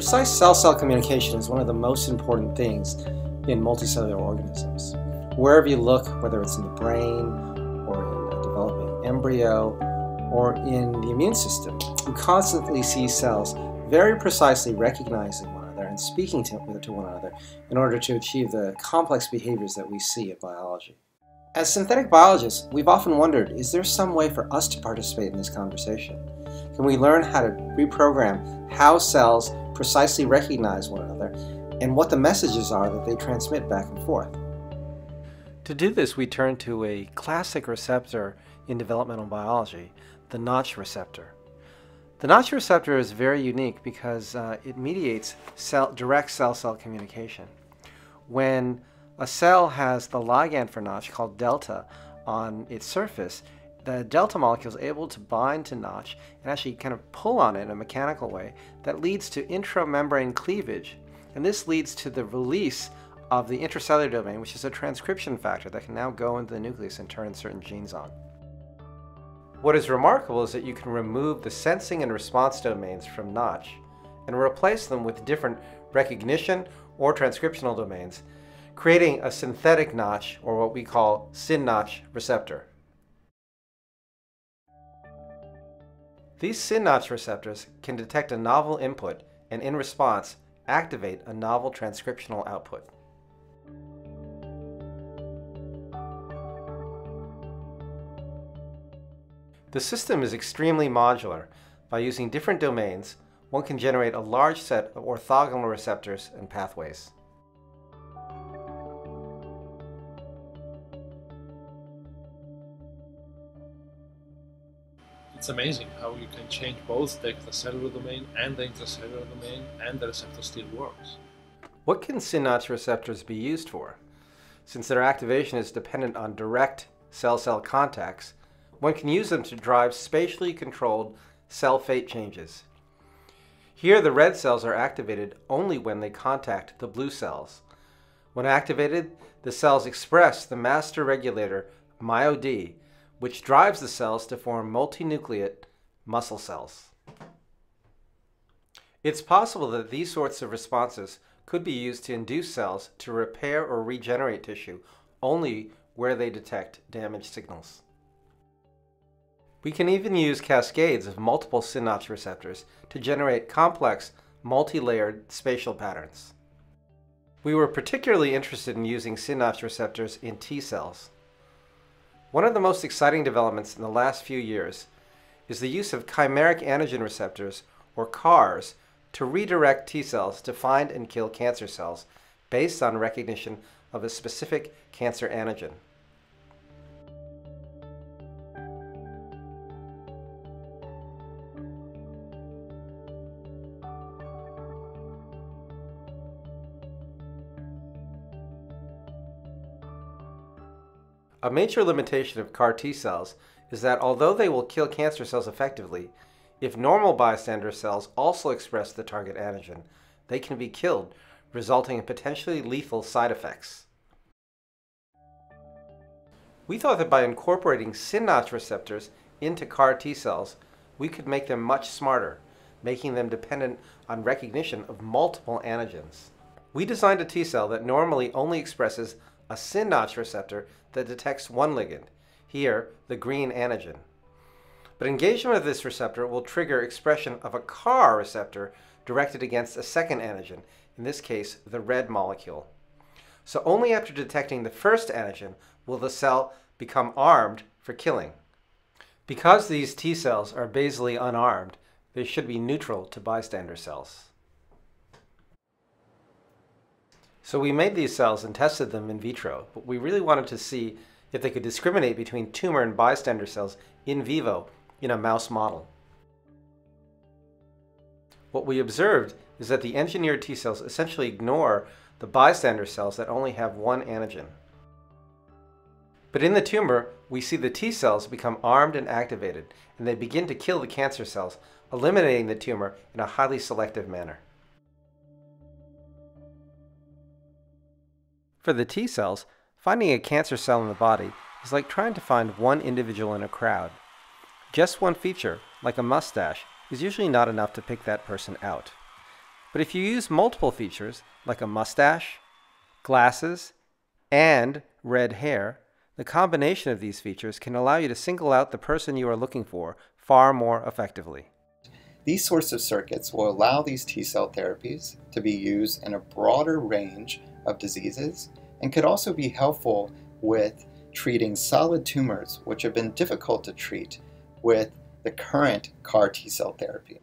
Precise cell-cell communication is one of the most important things in multicellular organisms. Wherever you look, whether it's in the brain or in a developing embryo or in the immune system, you constantly see cells very precisely recognizing one another and speaking to, to one another in order to achieve the complex behaviors that we see in biology. As synthetic biologists, we've often wondered, is there some way for us to participate in this conversation? We learn how to reprogram how cells precisely recognize one another and what the messages are that they transmit back and forth? To do this, we turn to a classic receptor in developmental biology, the Notch receptor. The Notch receptor is very unique because uh, it mediates cell, direct cell-cell communication. When a cell has the ligand for Notch called delta on its surface, the delta molecule is able to bind to Notch and actually kind of pull on it in a mechanical way that leads to intramembrane cleavage. And this leads to the release of the intracellular domain, which is a transcription factor that can now go into the nucleus and turn certain genes on. What is remarkable is that you can remove the sensing and response domains from Notch and replace them with different recognition or transcriptional domains creating a synthetic notch, or what we call SynNotch receptor. These SynNotch receptors can detect a novel input and in response activate a novel transcriptional output. The system is extremely modular. By using different domains, one can generate a large set of orthogonal receptors and pathways. It's amazing how you can change both the extracellular domain and the intracellular domain and the receptor still works. What can SynNotch receptors be used for? Since their activation is dependent on direct cell-cell contacts, one can use them to drive spatially controlled cell fate changes. Here the red cells are activated only when they contact the blue cells. When activated, the cells express the master regulator MyoD which drives the cells to form multinucleate muscle cells. It's possible that these sorts of responses could be used to induce cells to repair or regenerate tissue only where they detect damage signals. We can even use cascades of multiple synapse receptors to generate complex, multi-layered spatial patterns. We were particularly interested in using synapse receptors in T cells. One of the most exciting developments in the last few years is the use of chimeric antigen receptors, or CARs, to redirect T cells to find and kill cancer cells based on recognition of a specific cancer antigen. A major limitation of CAR T cells is that although they will kill cancer cells effectively, if normal bystander cells also express the target antigen, they can be killed, resulting in potentially lethal side effects. We thought that by incorporating SynNotch receptors into CAR T cells, we could make them much smarter, making them dependent on recognition of multiple antigens. We designed a T cell that normally only expresses a SynNotch receptor that detects one ligand, here the green antigen. But engagement of this receptor will trigger expression of a CAR receptor directed against a second antigen, in this case the red molecule. So only after detecting the first antigen will the cell become armed for killing. Because these T cells are basally unarmed, they should be neutral to bystander cells. So we made these cells and tested them in vitro, but we really wanted to see if they could discriminate between tumor and bystander cells in vivo in a mouse model. What we observed is that the engineered T cells essentially ignore the bystander cells that only have one antigen. But in the tumor, we see the T cells become armed and activated, and they begin to kill the cancer cells, eliminating the tumor in a highly selective manner. For the T cells, finding a cancer cell in the body is like trying to find one individual in a crowd. Just one feature, like a mustache, is usually not enough to pick that person out. But if you use multiple features, like a mustache, glasses, and red hair, the combination of these features can allow you to single out the person you are looking for far more effectively. These sorts of circuits will allow these T cell therapies to be used in a broader range of diseases and could also be helpful with treating solid tumors which have been difficult to treat with the current CAR T cell therapy.